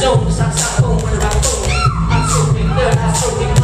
Don't stop, don't worry. I'm so big, I'm so big.